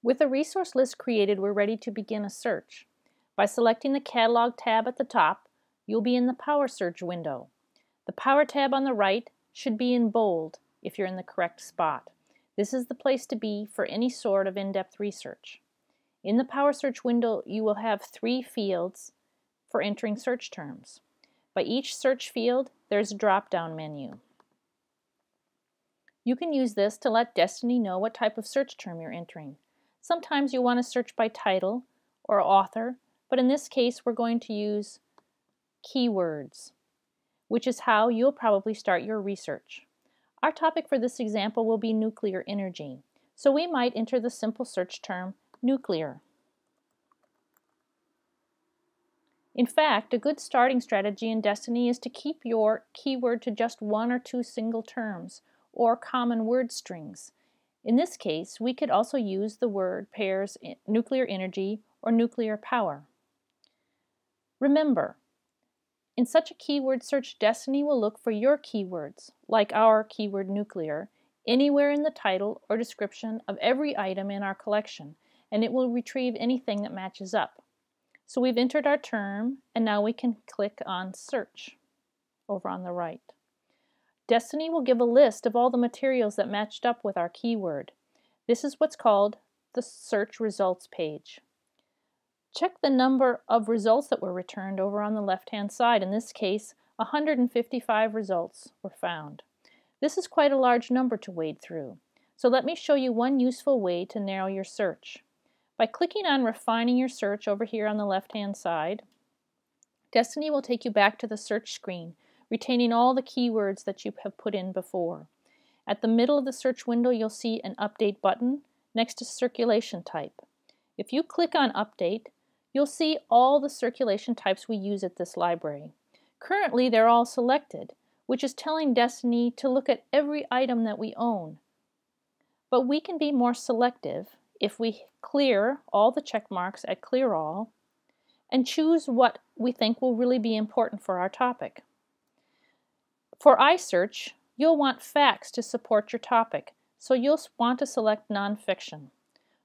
With a resource list created, we're ready to begin a search. By selecting the Catalog tab at the top, you'll be in the Power Search window. The Power tab on the right should be in bold if you're in the correct spot. This is the place to be for any sort of in-depth research. In the Power Search window, you will have three fields for entering search terms. By each search field, there's a drop-down menu. You can use this to let Destiny know what type of search term you're entering. Sometimes you want to search by title or author, but in this case we're going to use keywords, which is how you'll probably start your research. Our topic for this example will be nuclear energy, so we might enter the simple search term nuclear. In fact, a good starting strategy in Destiny is to keep your keyword to just one or two single terms or common word strings. In this case, we could also use the word pairs nuclear energy or nuclear power. Remember, in such a keyword search, Destiny will look for your keywords, like our keyword nuclear, anywhere in the title or description of every item in our collection, and it will retrieve anything that matches up. So we've entered our term, and now we can click on Search over on the right. Destiny will give a list of all the materials that matched up with our keyword. This is what's called the search results page. Check the number of results that were returned over on the left-hand side. In this case, 155 results were found. This is quite a large number to wade through. So let me show you one useful way to narrow your search. By clicking on refining your search over here on the left-hand side, Destiny will take you back to the search screen, retaining all the keywords that you have put in before. At the middle of the search window, you'll see an Update button next to Circulation Type. If you click on Update, you'll see all the circulation types we use at this library. Currently, they're all selected, which is telling Destiny to look at every item that we own. But we can be more selective if we clear all the check marks at Clear All and choose what we think will really be important for our topic. For I-Search, you'll want facts to support your topic, so you'll want to select nonfiction.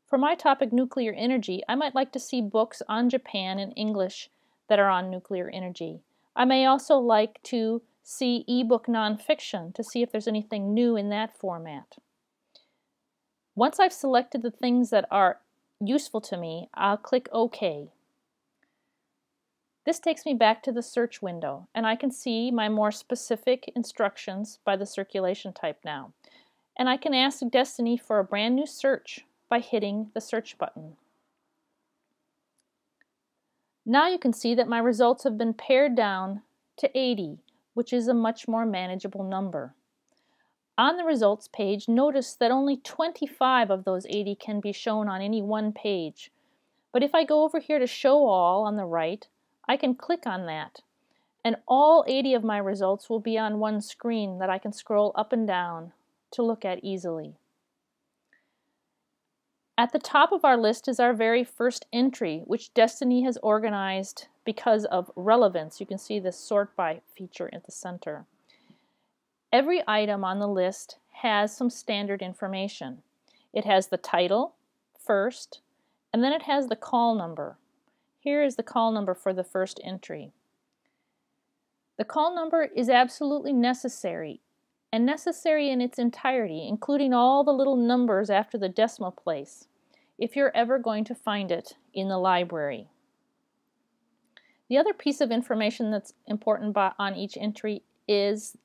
For my topic, nuclear energy, I might like to see books on Japan in English that are on nuclear energy. I may also like to see ebook nonfiction to see if there's anything new in that format. Once I've selected the things that are useful to me, I'll click OK. This takes me back to the search window, and I can see my more specific instructions by the circulation type now. And I can ask Destiny for a brand new search by hitting the search button. Now you can see that my results have been pared down to 80, which is a much more manageable number. On the results page, notice that only 25 of those 80 can be shown on any one page. But if I go over here to Show All on the right, I can click on that, and all 80 of my results will be on one screen that I can scroll up and down to look at easily. At the top of our list is our very first entry, which Destiny has organized because of relevance. You can see the sort by feature at the center. Every item on the list has some standard information. It has the title first, and then it has the call number. Here is the call number for the first entry. The call number is absolutely necessary and necessary in its entirety, including all the little numbers after the decimal place, if you're ever going to find it in the library. The other piece of information that's important on each entry is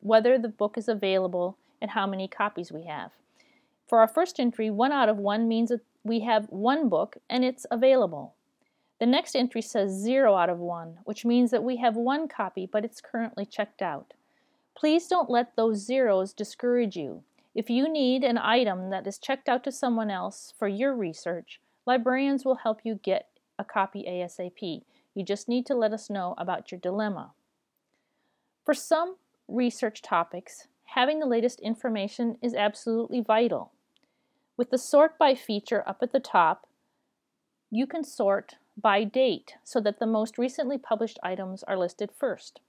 whether the book is available and how many copies we have. For our first entry, one out of one means that we have one book and it's available. The next entry says zero out of one, which means that we have one copy but it's currently checked out. Please don't let those zeros discourage you. If you need an item that is checked out to someone else for your research, librarians will help you get a copy ASAP. You just need to let us know about your dilemma. For some research topics, having the latest information is absolutely vital. With the sort by feature up at the top, you can sort by date so that the most recently published items are listed first.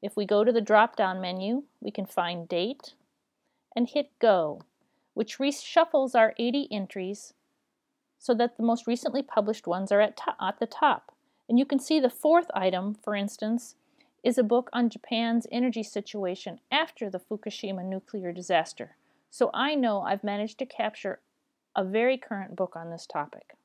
If we go to the drop-down menu, we can find Date and hit Go, which reshuffles our 80 entries so that the most recently published ones are at, at the top. And you can see the fourth item, for instance, is a book on Japan's energy situation after the Fukushima nuclear disaster. So I know I've managed to capture a very current book on this topic.